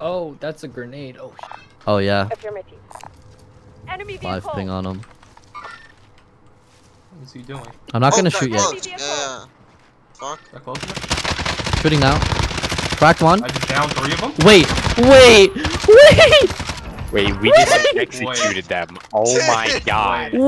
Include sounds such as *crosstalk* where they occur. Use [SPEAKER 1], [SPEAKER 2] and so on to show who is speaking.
[SPEAKER 1] Oh, that's a grenade. Oh, Shit.
[SPEAKER 2] Oh yeah,
[SPEAKER 3] Affirmative. Enemy
[SPEAKER 2] live
[SPEAKER 3] vehicle.
[SPEAKER 2] ping on him.
[SPEAKER 4] What's he doing?
[SPEAKER 2] I'm not
[SPEAKER 5] oh,
[SPEAKER 2] gonna shoot yet.
[SPEAKER 5] close. Yeah, yeah. Fuck.
[SPEAKER 4] That close enough?
[SPEAKER 2] Shooting now. Cracked one.
[SPEAKER 4] I just downed three of them.
[SPEAKER 2] Wait, wait, wait,
[SPEAKER 6] Wait, we just executed them. *laughs* Oh my god.
[SPEAKER 2] wait.